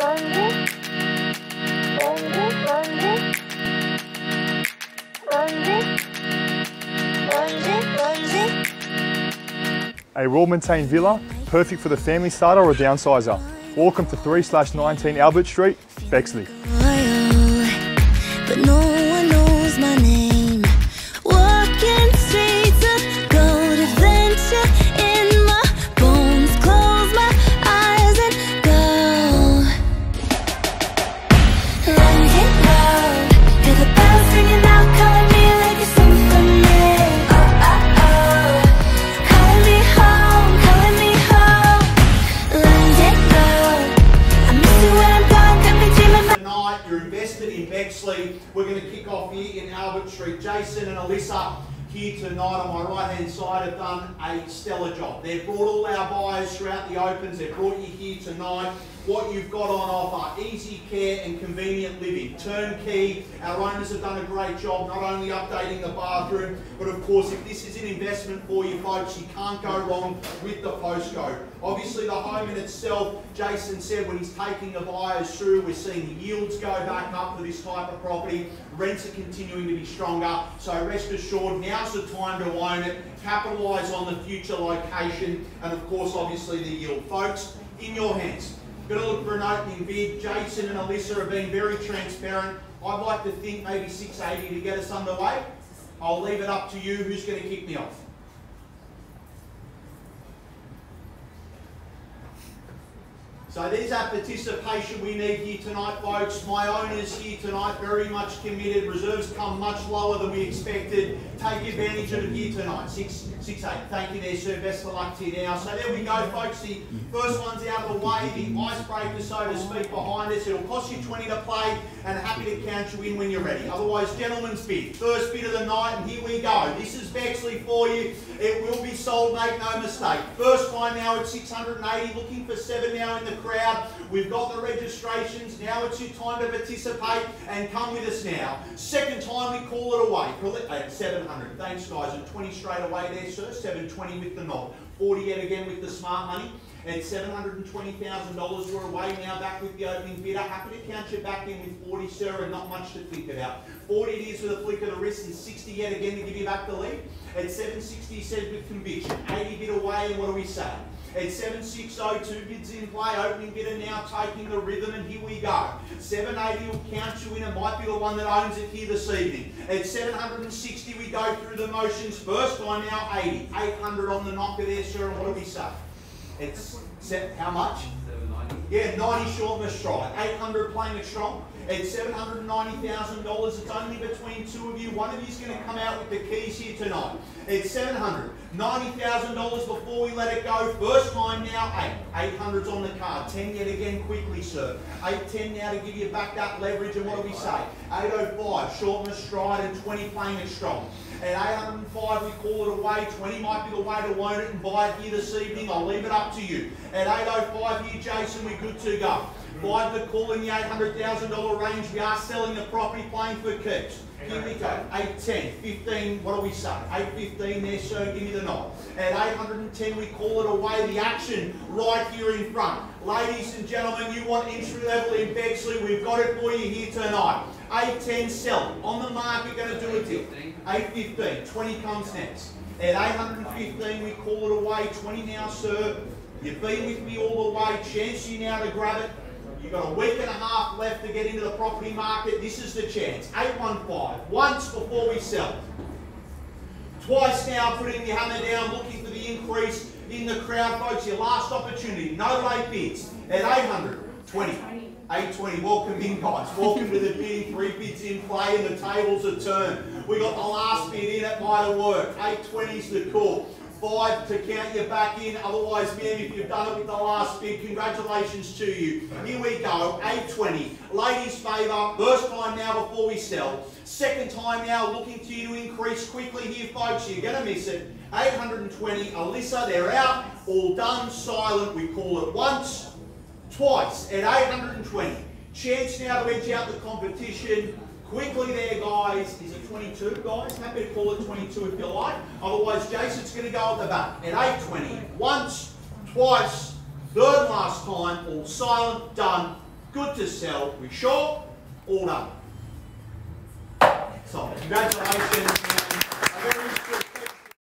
A well-maintained villa, perfect for the family starter or downsizer. Welcome to 3 19 Albert Street, Bexley. We're going to kick off here in Albert Street. Jason and Alyssa here tonight on my right hand side have done a stellar job. They've brought all our buyers throughout the opens, they've brought you here tonight what you've got on offer. Easy care and convenient living. Turnkey. Our owners have done a great job, not only updating the bathroom, but of course, if this is an investment for you folks, you can't go wrong with the postcode. Obviously, the home in itself, Jason said when he's taking the buyers through, we're seeing the yields go back up for this type of property. Rents are continuing to be stronger. So rest assured, now's the time to own it, capitalise on the future location, and of course, obviously, the yield. Folks, in your hands. Going to look for an opening bid. Jason and Alyssa have been very transparent. I'd like to think maybe 680 to get us underway. I'll leave it up to you who's going to kick me off. So there's our participation we need here tonight, folks. My owners here tonight, very much committed. Reserves come much lower than we expected. Take advantage of it here tonight. Six, six, eight. Thank you there, sir. Best of luck to you now. So there we go, folks. The first one's out of the way. The icebreaker, so to speak, behind us. It'll cost you 20 to play, and happy to count you in when you're ready. Otherwise, gentlemen's bid. First bid of the night, and here we go. This is Bexley for you. It will be sold, make no mistake. First time now at 680. Looking for seven now in the crowd. We've got the registrations. Now it's your time to participate and come with us now. Second time we call it away. At um, 700. Thanks, guys. At 20 straight away there, sir. 720 with the knob. 40 yet again with the smart money. And $720,000 we're away now back with the opening bidder. Happy to count you back in with 40, sir, and not much to think about. 40 it is with a flick of the wrist and 60 yet again to give you back the lead. At 760 said with conviction. 80 bid away and what do we say? At 7602 bids in play, opening bidder now taking the rhythm, and here we go. 780 will count you in, it might be the one that owns it here this evening. At 760, we go through the motions. First time now, 80. 800 on the knocker there, sir, and what do we say? It's set, how much? 790. Yeah, 90 short of a strike. 800 playing it strong. It's $790,000. It's only between two of you. One of you is going to come out with the keys here tonight. It's $790,000 before we let it go. First time now, 8. 800's on the card. 10 yet again quickly, sir. 810 now to give you back that leverage. And what do we say? 805, short and a stride, and 20 playing it strong. At 805, we call it away. 20 might be the way to own it and buy it here this evening. I'll leave it up to you. At 805 here, Jason, we're good to go. Five the call in the $800,000 range. We are selling the property, playing for keeps. Here we go. 810, 15, what do we say? 815 there, sir, give me the nod. At 810, we call it away. The action right here in front. Ladies and gentlemen, you want entry level in Bexley, we've got it for you here tonight. 810, sell. On the market, going to do a deal. 815, 20 comes next. At 815, we call it away. 20 now, sir. You've been with me all the way. Chance you now to grab it. You've got a week and a half left to get into the property market. This is the chance. 815. Once before we sell. Twice now putting your hammer down, looking for the increase in the crowd, folks. Your last opportunity. No late bids. At 820. 820. Welcome in, guys. Welcome to the bidding. Three bids in play and the tables are turned. We got the last bid in. It might have worked. 820 is the call five to count you back in. Otherwise, man, if you've done it with the last bid, congratulations to you. Here we go, 820. Ladies' favour, first time now before we sell. Second time now, looking to you to increase quickly here, folks. You're going to miss it. 820. Alyssa, they're out. All done, silent. We call it once, twice at 820. Chance now to edge out the competition. Quickly there, guys. Is it 22, guys? Happy to call it 22 if you like. Otherwise, Jason's going to go at the back at 8.20. Once, twice, third last time, all silent, done. Good to sell. We short. All done. So, congratulations.